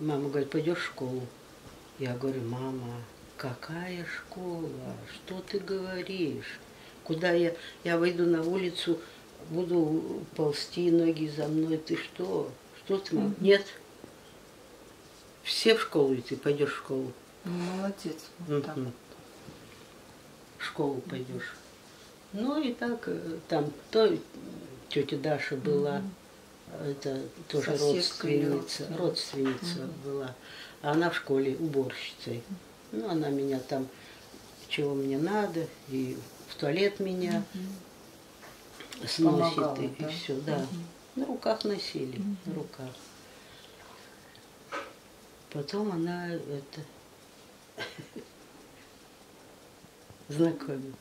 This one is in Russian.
Мама говорит, пойдешь в школу. Я говорю, мама, какая школа? Что ты говоришь? Куда я? Я выйду на улицу, буду ползти, ноги за мной. Ты что? Что ты, мам? Нет. Все в школу идти, пойдешь в школу. Ну, молодец. Вот так Мгм. вот. В школу пойдешь. Ну и так, э, там то тетя Даша была, это тоже Соседка родственница, родственница. родственница Мгм. была. А она в школе уборщицей. Ну, она меня там, чего мне надо, и в туалет меня сносит, Помогала, и, да? все, да. Мгм. На руках носили, на руках. Потом она это знакомится.